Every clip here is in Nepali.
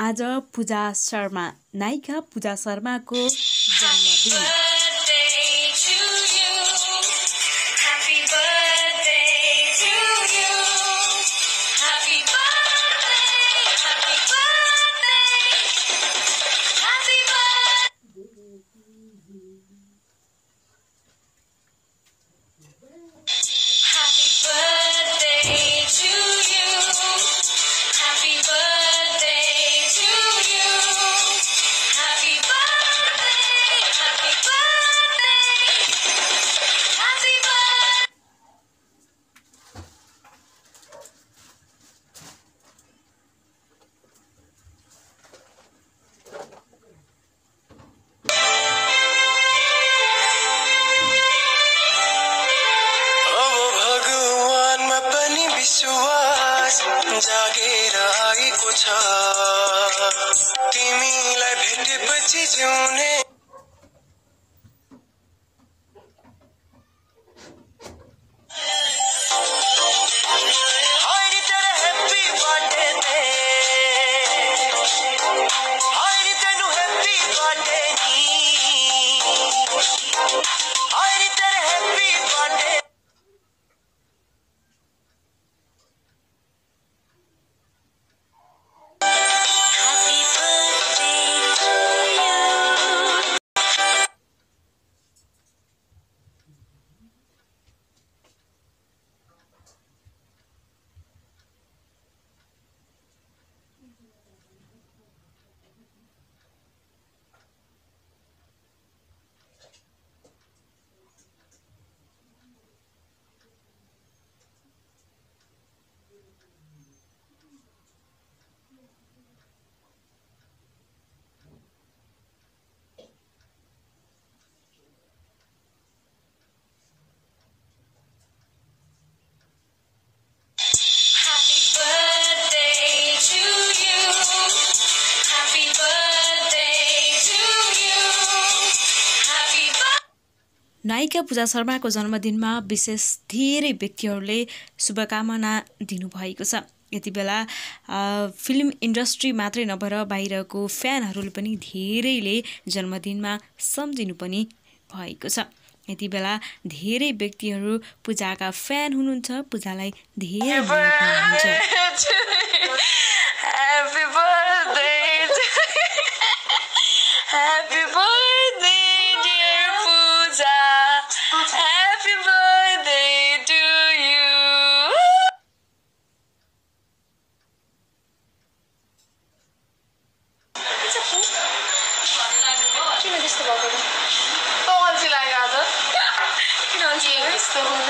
आज पूजा शर्मा नायिका पूजा शर्माको जन्मदिन। जागेर आएको छ। तिमीलाई भेटेपछि जिउने नायिका पूजा शर्माको जन्मदिनमा विशेष धेरै व्यक्तिहरूले शुभकामना दिनुभएको छ। यति बेला फिल्म इन्डस्ट्री मात्रै नभएर बाहिरको फ्यानहरूले पनि धेरैले जन्मदिनमा सम्झिनु पनि भएको छ। यति बेला धेरै व्यक्तिहरू पूजाका फ्यान हुनुहुन्छ। पूजालाई धेरै So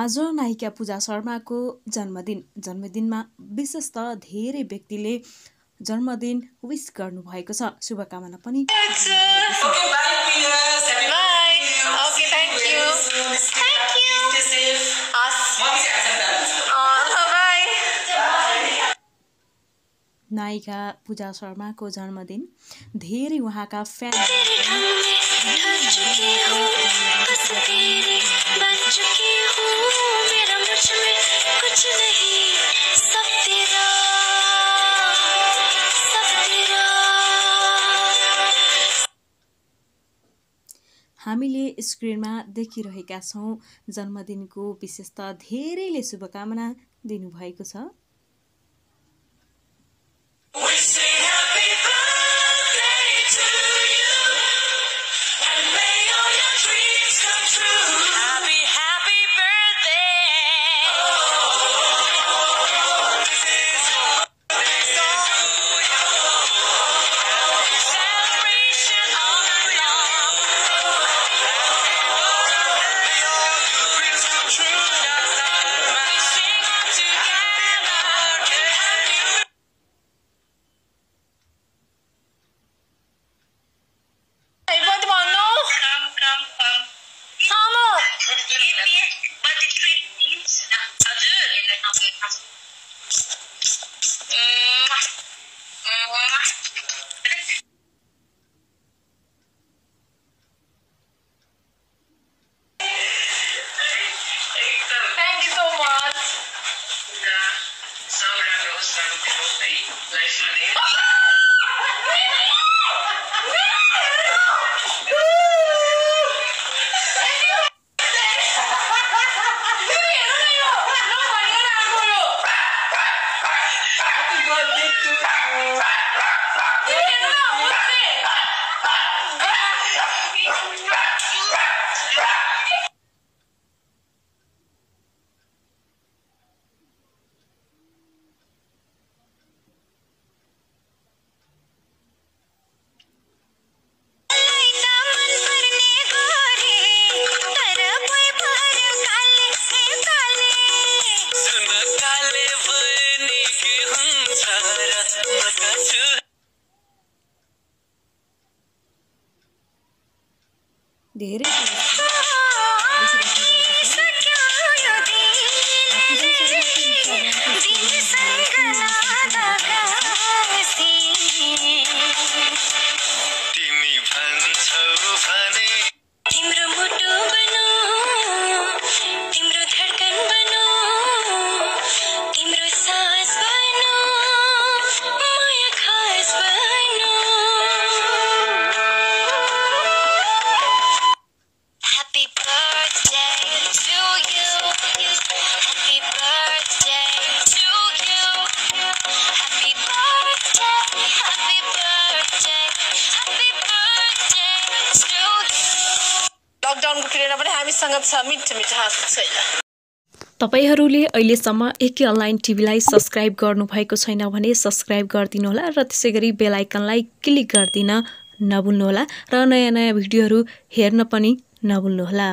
आज नायिका पूजा शर्माको जन्मदिन जन्मदिनमा विशेष त धेरै व्यक्तिले जन्मदिन विस गर्नुभएको छ। शुभकामना पनि नायिका पूजा शर्माको जन्मदिन धेरै उहाँका फ्यान ठर चुकी हूँ बस तेरी बन चुकी हूँ मेरा मुझ में कुछ नही, सब तेरा सब तेरा हामीले स्क्रिनमा देखिरहेका छौँ जन्मदिनको विशेषता धेरैले शुभकामना दिनुभएको छ। Mwah. Mwah. Mm, mm, mm. तपाईँहरूले अहिलेसम्म एकै अनलाइन टिभीलाई सब्सक्राइब गर्नुभएको छैन भने सब्सक्राइब गरिदिनुहोला र त्यसै गरी बेलायकनलाई क्लिक गरिदिन नभुल्नुहोला र नयाँ नयाँ भिडियोहरू हेर्न पनि नभुल्नुहोला।